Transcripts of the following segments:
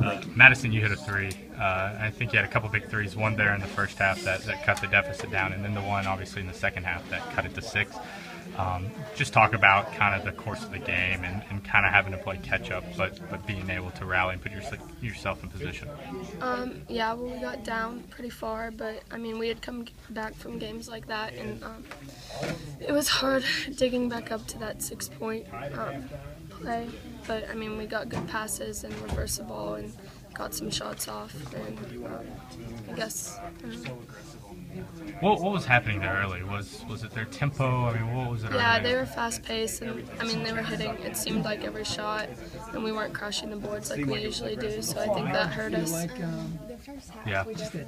Uh, Madison, you hit a three. Uh, I think you had a couple big threes. One there in the first half that, that cut the deficit down, and then the one obviously in the second half that cut it to six. Um, just talk about kind of the course of the game and, and kind of having to play catch up, but but being able to rally and put your, yourself in position. Um, yeah, well, we got down pretty far, but I mean, we had come back from games like that, and um, it was hard digging back up to that six point um, play. But I mean, we got good passes and ball and got some shots off, and um, I guess. What, what was happening there early? Was was it their tempo? I mean, what was it? Yeah, they were fast paced, and I mean, they were hitting. It seemed like every shot, and we weren't crushing the boards like we usually do. So I think that hurt us. Yeah.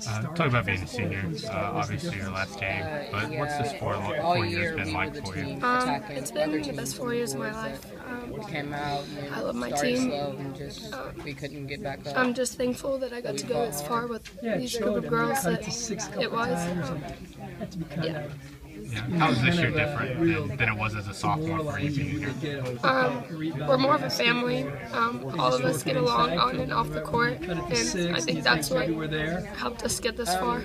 Uh, talk about being a senior. Uh, obviously, your last game, but what's this four, four years been like for you? Um, it's been the best four years of my life. Um, came out and I love my team. and just um, we couldn't get back up. I'm just thankful that I got to go as far with these group of girls that it was. Um, yeah. Yeah. How is this year different than, than, it was as a sophomore for you being here? Um, we're more of a family. Um, all of us get along on and off the court, and I think that's what helped us get this far.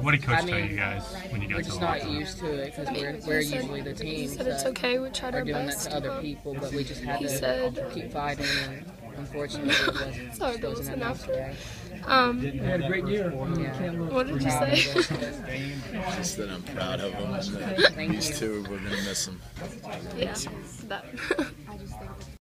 What did Coach tell you guys when you got we're to just the not used to it because we're, we're said, usually the team. He said it's okay. We tried our doing best. that to other people, but we just had he to said, keep fighting. And unfortunately, it wasn't, Sorry, it wasn't enough today. Um, you had a great year. Yeah. What did you say? Just that I'm proud of them. And that these two, we're going to miss them. Yeah, that.